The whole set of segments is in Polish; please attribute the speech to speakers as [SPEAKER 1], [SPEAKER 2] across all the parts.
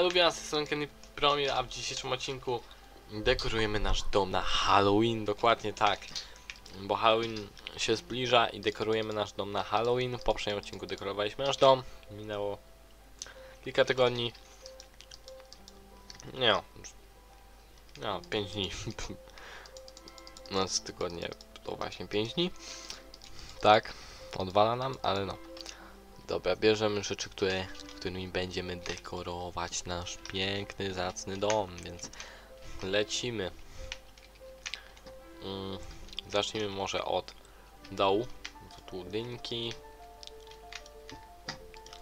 [SPEAKER 1] Lubię z Kenny Promil, a w dzisiejszym odcinku dekorujemy nasz dom na Halloween, dokładnie tak. Bo Halloween się zbliża i dekorujemy nasz dom na Halloween. W poprzednim odcinku dekorowaliśmy nasz dom. Minęło kilka tygodni. Nie, już- no, 5 dni. No, tygodnie to właśnie 5 dni. Tak, odwala nam, ale no. Dobra, bierzemy rzeczy, które, którymi będziemy dekorować nasz piękny, zacny dom, więc lecimy. Mm, zacznijmy może od dołu. Tu dynki.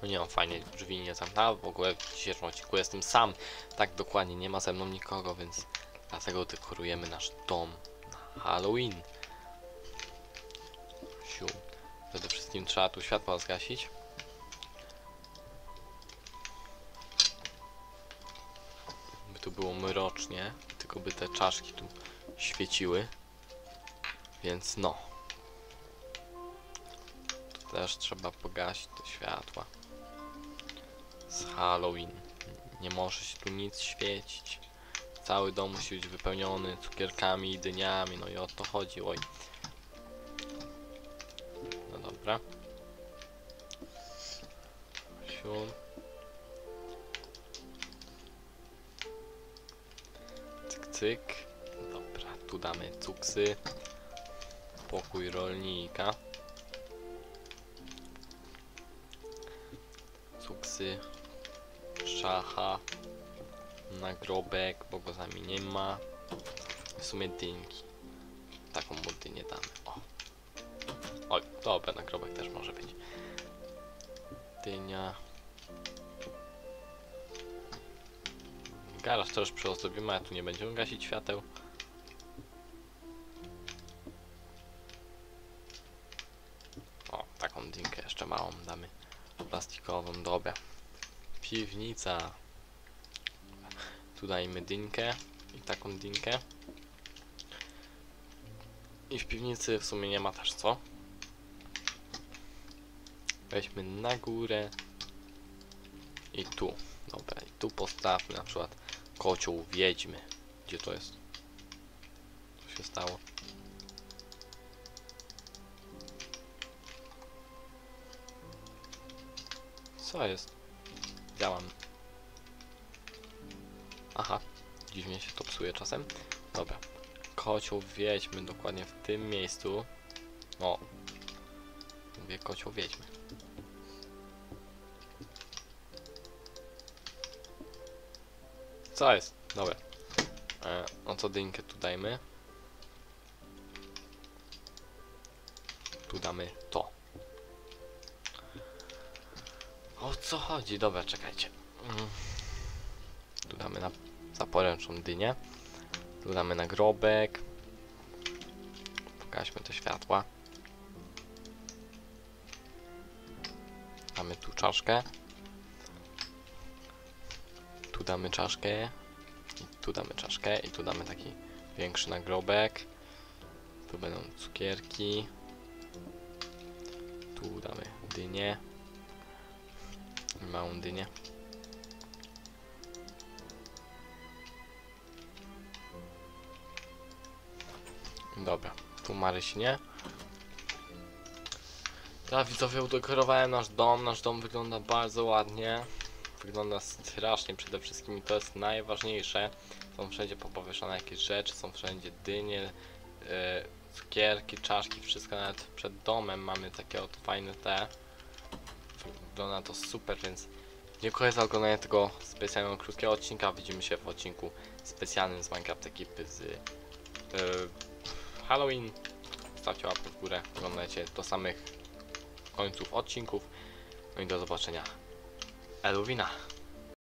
[SPEAKER 1] No nie, no fajnie, drzwi nie zamknęła. W ogóle w dzisiejszym odcinku jestem sam. Tak dokładnie, nie ma ze mną nikogo, więc dlatego dekorujemy nasz dom na Halloween. Siu. Przede wszystkim trzeba tu światła zgasić. Było mrocznie, tylko by te czaszki tu świeciły. Więc no. Tu też trzeba pogasić te światła. Z Halloween. Nie może się tu nic świecić. Cały dom musi być wypełniony cukierkami i dyniami, no i o to chodzi, oj. No dobra. Siun. Cyk, cyk. Dobra, tu damy cuksy. Pokój rolnika. Cuksy. Szacha. Nagrobek, bo go z nami nie ma. W sumie dynki. Taką mu damy. O. Oj, dobra, nagrobek też może być. Dynia. Garaż też przyozdobimy, a tu nie będziemy gasić świateł. O, taką dynkę jeszcze małą damy. Plastikową, dobra. Piwnica. Tu dajmy dynkę i taką dynkę. I w piwnicy w sumie nie ma też co. Weźmy na górę. I tu. Dobra, i tu postawmy na przykład kocioł wiedźmy. Gdzie to jest? Co się stało? Co jest? Działam. Aha, dziwnie się to psuje czasem. Dobra. Kocioł wiedźmy dokładnie w tym miejscu. O. Mówię kocioł wiedźmy. Co jest? Dobra. E, no to dynkę tu dajmy. Tu damy to. O co chodzi? Dobra, czekajcie. Mm. Tu damy na zaporęczną dynię. Tu damy nagrobek. Pokażmy te światła. Damy tu czaszkę. Tu damy czaszkę. I tu damy czaszkę. I tu damy taki większy nagrobek. Tu będą cukierki. Tu damy dynię. Małą dynię. Dobra, tu Maryś nie. Ja widzowie udekorowałem nasz dom. Nasz dom wygląda bardzo ładnie. Wygląda strasznie przede wszystkim i to jest najważniejsze. Są wszędzie popowieszane jakieś rzeczy, są wszędzie dynie, yy, cukierki, czaszki, wszystko nawet przed domem mamy takie oto fajne te. Wygląda to super, więc dziękuję za oglądanie tego specjalnego krótkiego odcinka. Widzimy się w odcinku specjalnym z Minecraft ekipy z yy, Halloween. Stawcie łapkę w górę, oglądajcie do samych końców odcinków. No i do zobaczenia. Aduvina.